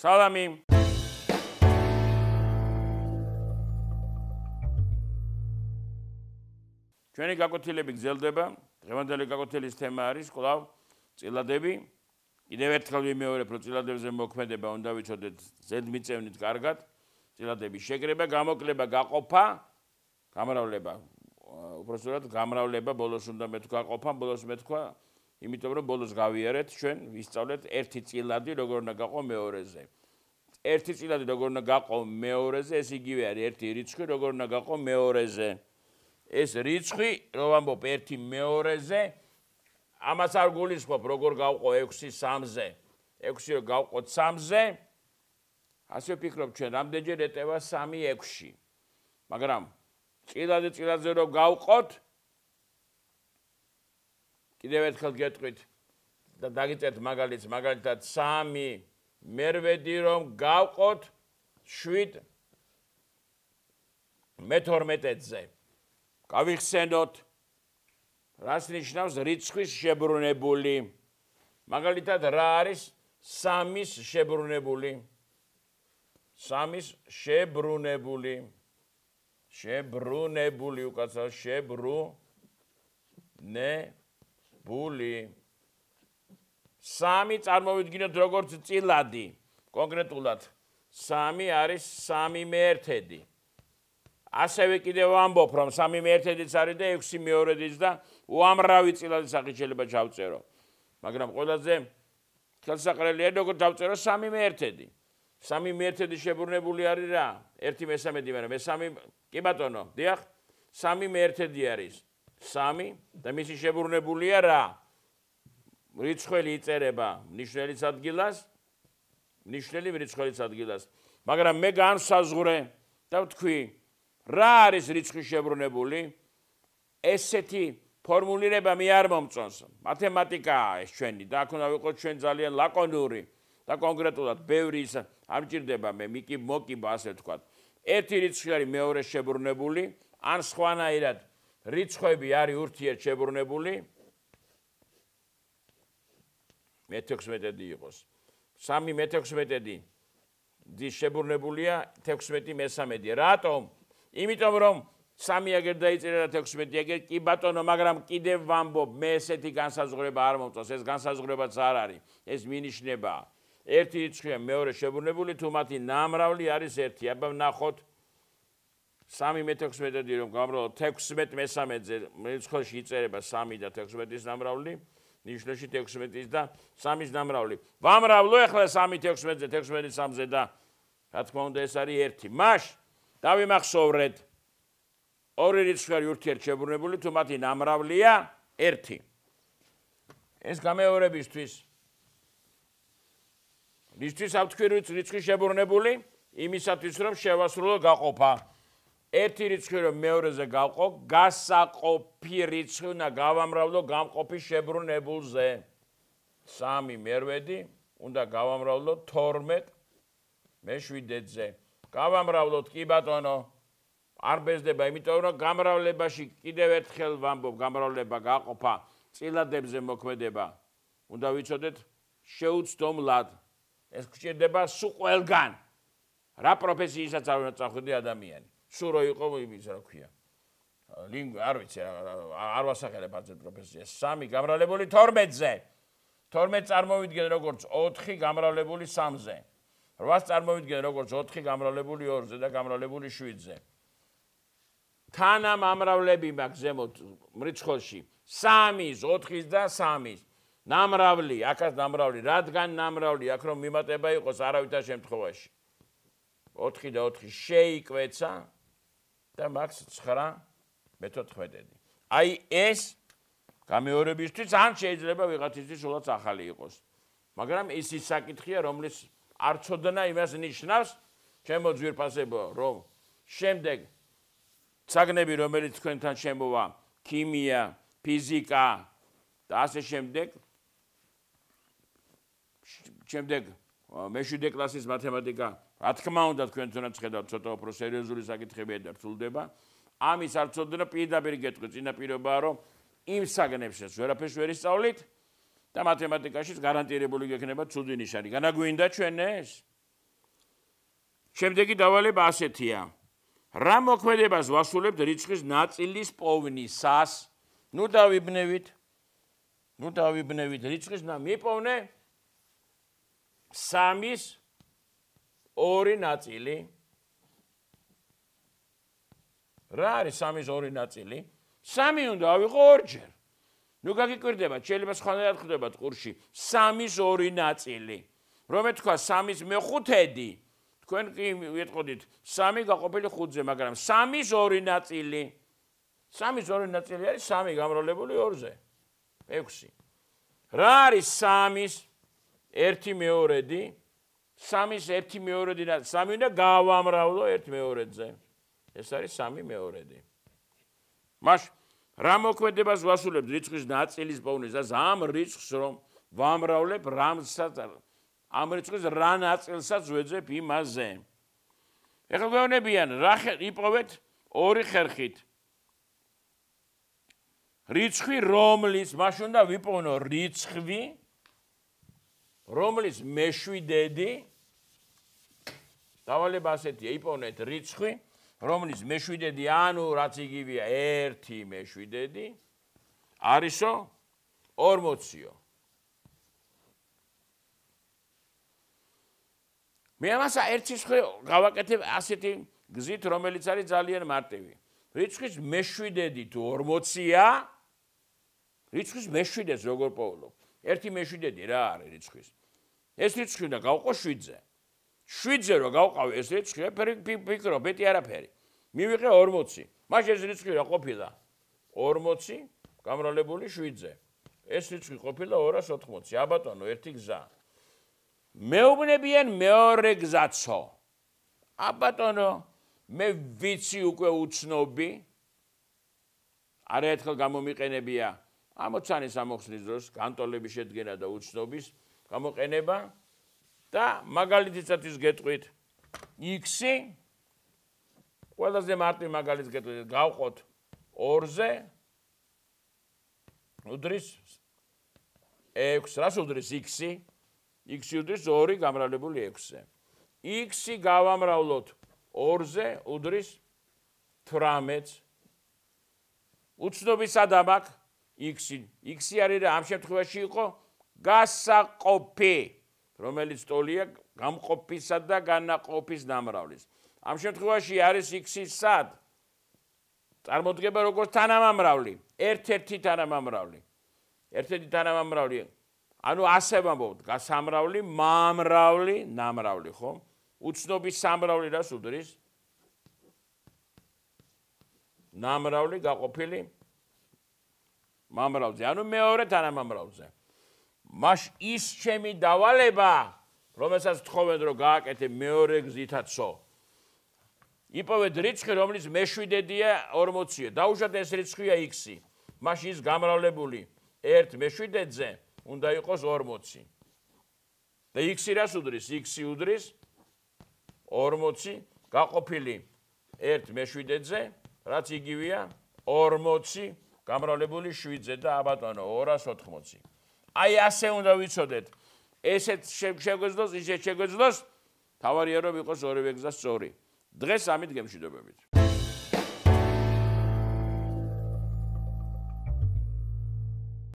სალამი. ჩვენი გაკუთილები გრძელდება. დღევანდელი გაკუთილის თემა არის კლავ წილადები. კიდევ ერთხელ ვიმეორებ რომ წილადებზე მოქმედება უნდა ვიცოდეთ ზედმიწევნით კარგად წილადების შეკრება გამოკლება გაყოფა გამრავლება. უბრალოდ გამრავლება ბოლოს უნდა მეთქვა ყოფა ბოლოს მეთქვა იმიტომ რომ ბოლოს გავიარეთ ჩვენ ვისწავლეთ ერთი წილადი როგორ უნდა გაყო მეორეზე. ერთი წილადი როგორ უნდა გაყო მეორეზე ეს იგივე არის ერთი რიცხვი როგორ უნდა გაყო მეორეზე. ეს რიცხვი რო ვამბობ ერთი მეორეზე ამას არ გულისხმობ როგორ გავყო 6 3-ზე 6 რო გავყოთ 3-ზე ასე ვფიქრობ ჩვენ რამდენჯერ ეტევა 3 6 მაგრამ წილადე წილადზე რო გავყოთ კიდევ ერთხელ გეტყვით და დაგიწერთ მაგალითს მაგალითად 3 მერვედი რომ გავყოთ 7 მე12-ზე გავიხსენოთ რას ნიშნავს რიცხვის შებრუნებული. მაგალითად რა არის 3-ის შებრუნებული? 3-ის შებრუნებული. შებრუნებული უკაცრავ შებრუნებული სამი წარმოვიდგინოთ როგორც წილადი. კონკრეტულად სამი არის სამი მეერთედი ასევე კიდევ ვამბობ რომ სამი მეერთედიც არის და ექვსი მეორედიც და უამრავი წილადი სახით შეიძლება ჩავწერო. მაგრამ ყველაზე ხელსაყრელია როგორ დავწერო სამი მეერთედი სამი მეერთედი შებრუნებული არის რა? 1/13, მაგრამ მესამე კი ბატონო, დიახ, სამი მეერთედი არის. 3 და მისი შებრუნებულია რა? რიცხველი იწერება ნიშნელის ადგილას. ნიშნელი რიცხველის ადგილას. მაგრამ მე განსაზღვრე და ვთქვი, რა არის რიცხვის შებრუნებული? ესეთი ფორმულირება მე არ მომწონს. მათემატიკაა ეს ჩვენი და აქ უნდა ვიყოთ ჩვენ ძალიან ლაკონური. და კონკრეტულად ბევრი ის არ მჭირდება მე მიკი მოკიბა ასე თქვა. ერთი რიცხვი არის მეორე შებრუნებული, ან სხვანაირად რიცხვები არის ურთიერთ შებრუნებული. მე16-დი იყოს. 3 მე16-დი დის შებრუნებულია 16 მე13-დი. რატომ? იმიტომ რომ 3 აგერ დაიწერა 16 აგერ კი ბატონო, მაგრამ კიდევ ვამბობ, მე ესეთი განსაზღვრება არ მომწონს, ეს განსაზღვრებაც არ არის. ეს მინიშნებაა. ერთი რიცხვია მეორე შებრუნებული თუ მათი ნამრავლი არის ერთი აბა ნახოთ 3 მე16-დი რომ გამრავლო 16 მე13-ზე რიცხვში იწერება 3 და 16-ის ნამრავლი ნიშნოში 16-ის და 3-ის ნამრავლი ვამრავლო ახლა 3 16-ზე 16-ის 3-ზე და რა თქმა უნდა ეს არის ერთი. მაშ დავიმახსოვრეთ. ორი რიცხვი არის ურთიერთ შებრუნებული თუ მათი ნამრავლია? ერთი. ეს გამეორებისთვის. ისთვის ავთქვი რიცხვი შებრუნებული იმისათვის რომ შევასრულო გაყოფა ერთი რიცხვი რომ მეორეზე გავყო გასაყოფი რიცხვი უნდა გავამრავლო გამყოფის შებრუნებულზე. 3 მერვედი უნდა გავამრავლო 12 მე7-ზე გავამრავლოთ კი ბატონო. არ ბეზდება იმიტომ რომ გამრავლებაში კიდევ ერთხელ ვამბობ გამრავლება გაყოფა წილადებზე მოქმედება. უნდა ვიცოდეთ შეუცდომლად ეს გჭირდება სულ ყველგან. რა პროფესიისაც არ უნდა წახვიდე ადამიანი. სულ რო იყო იმის რა ქვია. ლინგ არ ვიცი არ ვასახელებ ასე პროფესიას. 3 გამრავლებული 12-ზე. 12 წარმოვიდგენ როგორც 4 გამრავლებული 3-ზე. 8 წარმოვიდგენ როგორც 4 გამრავლებული 2-ზე და გამრავლებული 7-ზე. თანამ ამრავლები მაქვს ზემოთ მრიცხოლში 3-ის, 4-ის და 3-ის. ნამრავლი, აქაც ნამრავლი, რადგან ნამრავლი, აქ რომ მიმატება იყოს არავითარ შემთხვევაში. 4 და 4 შეიკვეცა და მაქს 9 მე14-დი. აი ეს გამეორებისთვის ან შეიძლება ვიღაცისთვის უბრალოდ ახალი იყოს. მაგრამ ეს ის საკითხია, რომლის არ წოდნა იმას ნიშნავს, ჩემო ძვირფასებო, რომ შემდეგ საგნები, რომელიც თქვენთან შემოვა, ქიმია, ფიზიკა და ასე შემდეგ, შემდეგ მეშვიდე კლასის მათემატიკა, რა თქმა უნდა თქვენ თუნდაც ხედავთ ცოტა უფრო სერიოზული საკითხებია და რთულდება. ამის არ წოდნა პირდაპირ გეტყვი წინაპირობაა რომ იმ საგნებსაც ვერაფერს ვერ ისწავლით და მათემატიკაშიც გარანტირებული გექნება ცუდი ნიშანი. განაგვინდა ჩვენ ეს? შემდეგი დავალება ასეთია. რა მოქმედებას ვასრულებთ რიცხვის ნაწილის პოვნისას? ნუ დავიბნევით. ნუ დავიბნევით რიცხვის ნა მიპოვნე სამის ორი ნაწილი. რა არის სამის ორი ნაწილი? სამი უნდა ავიღო ორჯერ. ნუ გაგიკვირდება, შეიძლება სხვანაირად ხდება ყურში. სამის ორი ნაწილი. რომ ეთქვა სამის მეხუთედი, თქვენ კი ვიტყოდით სამი გაყოფილი ხუთზე, მაგრამ სამის ორი ნაწილი სამის ორი ნაწილი არის სამი გამრავლებული ორზე. 6. რა არის სამის 1/2-დი? სამის 1/2-დი და სამი უნდა გავამრავლო 1/2-ზე. ეს არის 3/2-დი. მაშ რა მოქმედებას ვასრულებ რიცხვის ნაწილის პოვნისას ამ რიცხვს რომ ვამრავლებ რამსაც ამ რიცხვის რა ნაწილსაც ვეძებ იმაზე. ეხლა გვეუბნებიან რა იპოვეთ ორი ხერხით. რიცხვი რომლის მაშინ უნდა ვიპოვნო რიცხვი რომლის მეშვიდედი დავალება ასეთია იპოვნეთ რიცხვი რომლის მეშვიდედი ანუ რაც იგივეა 1 მეშვიდედი არისო 40-იო მე ამასა ერთი სხვა გავაკეთებ ასეთი გზით, რომელიც არის ძალიან მარტივი. რიცხვის მეშვიდედი თუ 40-ია, რიცხვის მეშვიდედს როგორ პოულობ? ერთი მეშვიდედი რა არის რიცხვის? ეს რიცხვი უნდა გავყო 7-ზე. 7-ზე რო გავყავ ეს რიცხვი, ფიქრო, ბეტი არაფერი. მივიღე 40. მაშინ ეს რიცხვი რა ყოფილა? 40 გამრავლებული 7-ზე. ეს რიცხვი ყოფილა 280. აბატონო, ერთი გზაა. მეუბნებიან მეორე გზაცო. აბატონო, მე ვიცი უკვე უცნობი. არაერთხელ გამომიყენებია ამოცანის ამოხსნის დროს განტოლების შედგენა და უცნობის გამოყენება და მაგალითიცად ის გეტყვით x-ი ყველაზე მარტივი მაგალითს გეტყვით გავყოთ 2-ზე უდრის x რას უდრის x-ი x უდრის 2 გამრავლებული 6-ზე. x-ი გავამრავლოთ 2-ზე უდრის 18. უცნობის ადამაკ x-ი. x-ი არის რა ამ შემთხვევაში იყო გასაყოფი, რომელიც ტოლია გამყოფისა და განაყოფის დამრავლის. ამ შემთხვევაში არის x-ი სად? წარმოდგება როგორც თანამამრავლი, ერთ-ერთი თანამამრავლი. ერთ-ერთი თანამამრავლი ანუ ასე ვამბობთ, გასამრავლი, მამრავლი, ნამრავლი, ხო? უცნობის სამრავლი რას უდრის? ნამრავლი გაყოფილი მამრავლზე, ანუ მეორე თანამამრავლზე. მაშ ის ჩემი დავალება, რომელსაც თხოვენ რომ გააკეთე მეორე გზითაცო. იპოვეთ რიცხვი, რომლის მეშვიდედია 40-ია. დაუშვათ ეს რიცხვია x-ი. მაშ ის გამრავლებული 1 მეშვიდედზე უნდა იყოს 40. და x-ი რას უდრის? x-ი უდრის 40 გაყოფილი 1 მეშვიდედზე, რაც იგივეა 40 გამრავლებული 7-ზე და აბატონო 280. აი ასე უნდა ვიცოდეთ. ესეთ შეგვეძლოს, ისე შეგვეძლოს, თავარია რომ იყოს ორივე გზა სწორი. დღეს ამით გემშვიდობებით.